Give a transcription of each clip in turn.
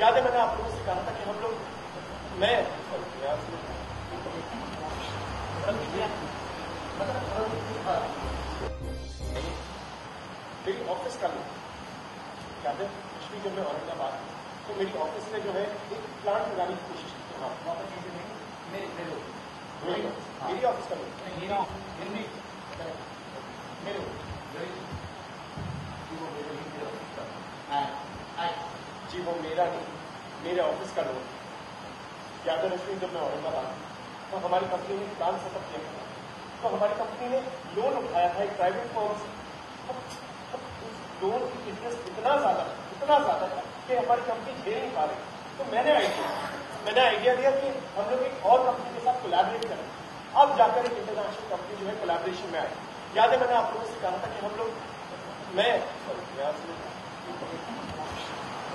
याद है मैंने आप लोगों से कहा था कि हम लोग मैं मेरी ऑफ़िस का लोग याद है पिछली जब मैं औरंगाबाद तो मेरी ऑफ़िस में जो है एक प्लांट लगाने की कोशिश की हाँ मेरी ऑफ़िस का लोग। मेरे जी वो मेरा मेरे ऑफ़िस का लोग। याद रश्मि जब मैं ऑर्डर औरंगाबाद तो हमारी कंपनी ने प्लान सेटअप किया था। तो हमारी कंपनी ने लोन उठाया था एक प्राइवेट फॉर्म से। लोन की इंटरेस्ट इतना ज़्यादा इतना ज़्यादा था कि हमारी कंपनी झेल नहीं पा रही। तो मैंने आइडिया मैंने आइडिया दिया कि हम लोग एक और कंपनी के साथ कोलैबोरेट करें। अब जाकर एक इंटरनेशनल कंपनी जो है कोलैबोरेशन में आई याद है मैंने आप लोगों से कहा था कि हम लोग, मैं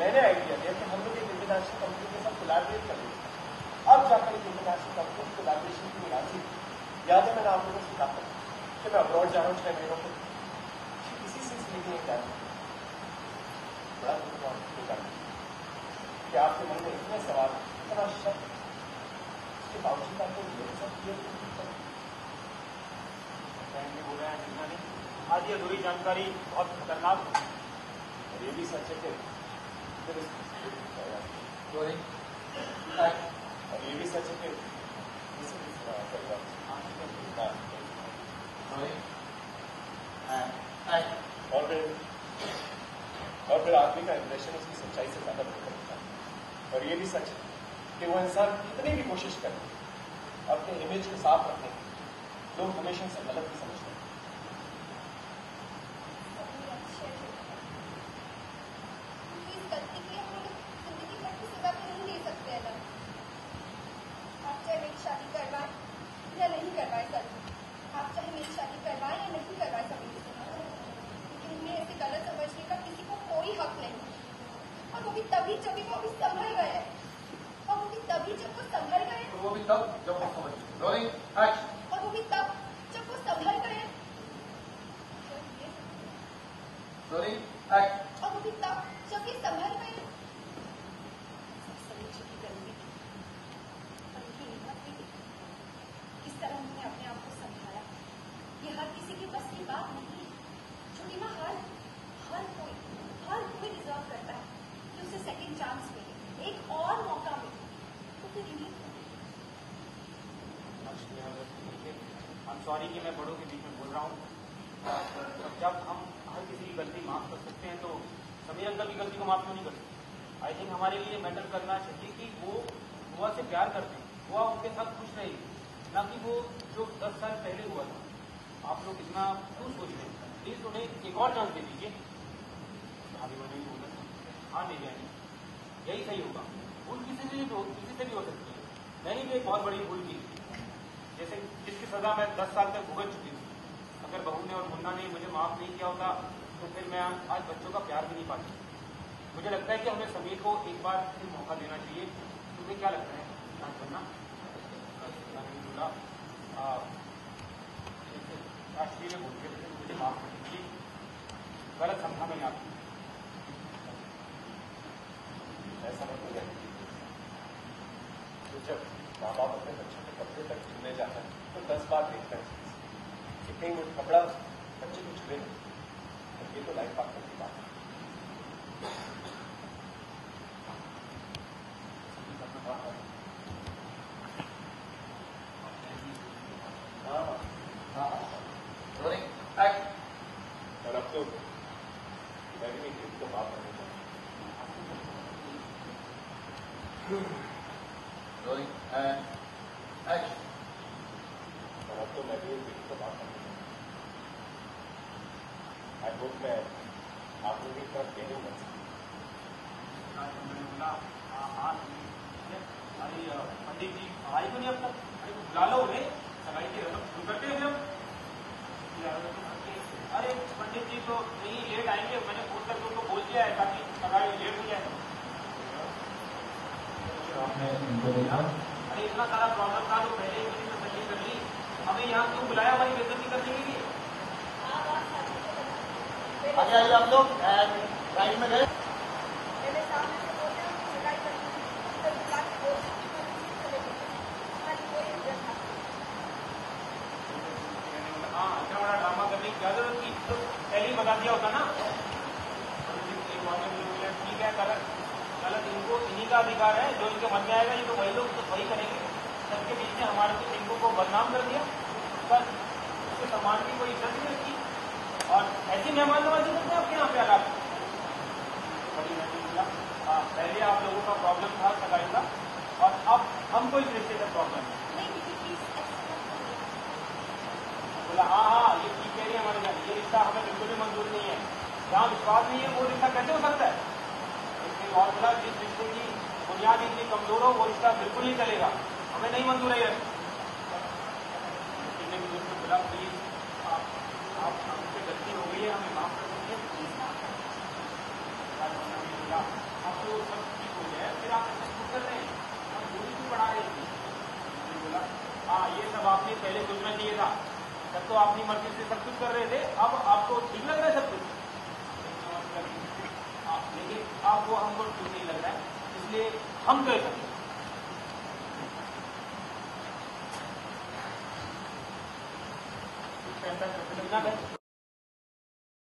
मैंने आइडिया दिया कि हम लोग एक इंटरनेशनल कंपनी के साथ कोलैबोरेट कर लेते अब जाकर एक इंटरनेशनल कंपनी की कोलैबोरेशन की राशि। याद है मैंने आप लोगों से कहा कि मैं अब्रॉड जा रहा हूँ छह महीनों के इसी सिलसिले में जा रहा बड़ा दुख कि आपके मन में इतने सवाल, इतना शक उसके बावजूद आपको ये सब किए बोल रहे हैं चिंता नहीं। आज ये अधूरी जानकारी बहुत खतरनाक है। और ये भी सच है कि ये भी सच है। और फिर और फिर आदमी का इंप्रेशन उसकी सच्चाई से ज़्यादा बेहतर होता है और ये भी सच है कि वो इंसान कितनी भी कोशिश करे अपने इमेज को साफ़ रखने की लोग हमेशा से गलत ही समझते हैं इस गलती के लिए हम लोग ज़िंदगी भर की सजा तो नहीं दे सकते हैं ना आप चाहे मेरी शादी करवाए या नहीं करवाए सर आप चाहे मेरी शादी करवाए या नहीं करवाए सभी से लेकिन हमें ऐसे गलत समझने का किसी को कोई हक नहीं और वो भी तभी जब भी वो अभी संभल गए हैं। और वो भी तभी जब वो संभल गए हैं। वो भी तब जब वो समझ रोलिंग एक्शन और वो भी तब जब वो संभल गए रोलिंग एक्शन और वो भी तब जब ये संभल गए हैं। समझ की। गलती थी। और उनकी हिम्मत भी थी। किस तरह उन्होंने अपने आप को संभाला। ये हर किसी के बस की बात नहीं है। छोटी माँ हर हर कोई हर कोई डिजर्व करता है। कि उसे सेकंड चांस मिले एक और मौका मिले तो फिर इन्हें हम सॉरी कि मैं बड़ों के बीच में बोल रहा हूँ। जब हम हर किसी की गलती माफ़ कर सकते हैं तो समीर अंकल की गलती को माफ़ क्यों नहीं कर सकते आई थिंक हमारे लिए मैटर करना चाहिए कि वो बुआ से प्यार करते हैं। बुआ उनके साथ खुश रहेगी ना कि वो जो दस साल पहले हुआ था। आप लोग इतना क्यों सोच रहे हैं? प्लीज़ उन्हें एक और चांस दे दीजिए। भाभी बने भी बोल हाँ। ले जाएँगे यही सही होगा। भूल किसी से भी किसी से भी हो सकती है। मैंने भी एक बहुत बड़ी भूल की जैसे जिसकी सजा मैं दस साल तक भुगत चुकी थी। अगर बहू ने और मुन्ना ने मुझे माफ़ नहीं किया होता तो फिर मैं आज बच्चों का प्यार भी नहीं पाती। मुझे लगता है कि हमें समीर को एक बार फिर मौका देना चाहिए। तुम्हें क्या लगता है? राष्ट्रीय में बोल के मुझे माफ़ कर दीजिए। गलत समझा मैंने आपको। ऐसा मत हो जाए माँ बाप अपने बच्चों के कपड़े तक छूने जाता है तो दस बार देखता है कि कहीं वो कपड़ा बच्चे को छुए तो ये तो लाइफ पार्टनर की बात है। और अब तो माफ़ करने का और अब तो को आई की पंडित जी आए क्यों नहीं लो उन्हें सगाई की शुरू करते हैं अरे पंडित जी तो नहीं लेट आएँगे, मैंने फ़ोन करके उनको बोल दिया है ताकि सगाई लेट हो जाए। आपने देखा अरे इतना सारा प्रॉब्लम था तो पहले ही मेरी कर ली। हमें यहाँ क्यों बुलाया हमारी बेइज्जती करने के लिए। आगे आइए आप लोग एंड में गए। नहीं हाँ इतना बड़ा ड्रामा करने की क्या ज़रूरत थी? तो पहले ही बता दिया होता ना एक बात में मुझे बोला, ठीक है गलत गलत इनको इन्हीं का अधिकार है जो इनके मन में आएगा ये तो वही लोग तो वही करेंगे। सबके बीच में हमारे को इनको को बदनाम कर दिया। बस उसके सम्मान की कोई इज़्ज़त नहीं रखी। और ऐसी मेहमान नवाजी करते हैं आपके यहाँ पे महँगी हाँ पहले आप लोगों का प्रॉब्लम था सगाई का और अब हमको इस रिश्ते का प्रॉब्लम है। बोला हाँ हाँ ये ठीक कह रही है हमारे घर ये रिश्ता हमें बिल्कुल भी मंजूर नहीं है। जहाँ विश्वास नहीं है वो रिश्ता कैसे हो सकता है? और बोला जिस रिश्ते की बुनियाद इतनी कमज़ोर हो वो रिश्ता बिल्कुल नहीं चलेगा। हमें नहीं मंजूर है ये। को बोला प्लीज़ आप आप हमसे गलती हो गई है हमें माफ़ कर दीजिए प्लीज़ अब तो सब ठीक हो जाए फिर आप ऐसा क्यों कर रहे हैं? हम दूरी क्यों बढ़ा रहे मैंने बोला हाँ ये सब आपने पहले सोचना चाहिए था। तब तो अपनी मर्ज़ी से सब कुछ कर रहे थे अब आपको ठीक लग रहा है सब कुछ? हाँ, लेकिन अब वो हमको ठीक नहीं इसलिए हम कर सकते हैं।